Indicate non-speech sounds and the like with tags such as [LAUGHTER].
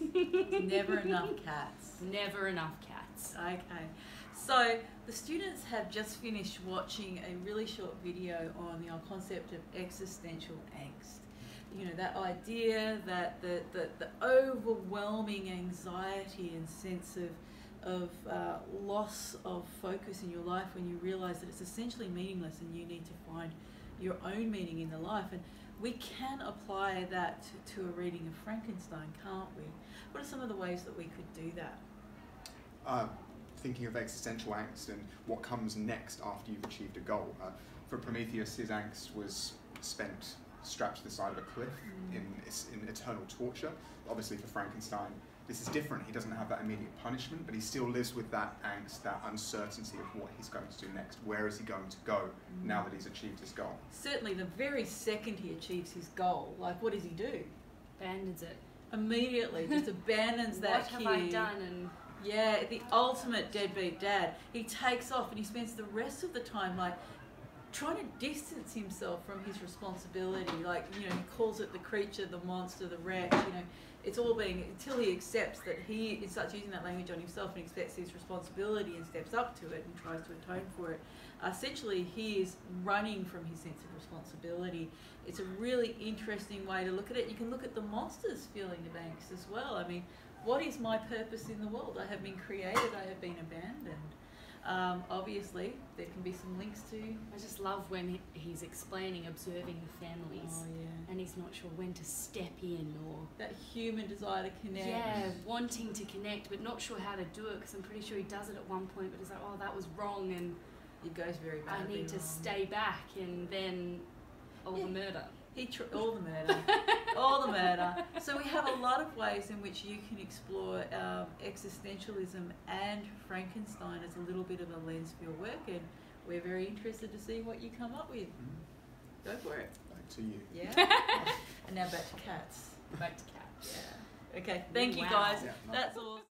Never [LAUGHS] enough cats. Never enough cats. Okay. So the students have just finished watching a really short video on the concept of existential angst. You know, that idea that the, the, the overwhelming anxiety and sense of of uh, loss of focus in your life when you realize that it's essentially meaningless and you need to find your own meaning in the life. And we can apply that to, a reading of Frankenstein, can't we? What are some of the ways that we could do that? Uh, thinking of existential angst and what comes next after you've achieved a goal. Uh, for Prometheus, his angst was spent strapped to the side of a cliff mm. in, in eternal torture. Obviously, for Frankenstein, this is different. He doesn't have that immediate punishment, but he still lives with that angst, that uncertainty of what he's going to do next. Where is he going to go now that he's achieved his goal? Certainly, the very second he achieves his goal, like what does he do? Abandons it. Immediately, just [LAUGHS] abandons that what kid. What have I done? And yeah, the ultimate deadbeat dad. He takes off and he spends the rest of the time like trying to distance himself from his responsibility. Like, you know, he calls it the creature, the monster, the wretch, you know. It's all being, until he accepts that he starts using that language on himself and accepts his responsibility and steps up to it and tries to atone for it. Essentially, he is running from his sense of responsibility. It's a really interesting way to look at it. You can look at the monster's feeling the angst as well. I mean, what is my purpose in the world? I have been created, I have been abandoned. Um, obviously, there can be some links to. I just love when he's explaining, observing the families, oh, yeah. and he's not sure when to step in or that human desire to connect. Yeah, wanting to connect, but not sure how to do it because I'm pretty sure he does it at one point, but he's like, oh, that was wrong, and it goes very badly. I need to wrong. stay back, and then all yeah. the murder. He tr- all the murder, all the murder. So we have a lot of ways in which you can explore um, existentialism and Frankenstein as a little bit of a lens for your work, and we're very interested to see what you come up with. Mm. Go for it. Back to you. Yeah. [LAUGHS] and now back to cats. Back to cats. Yeah. Okay. Thank wow. you guys. Yeah, That's all.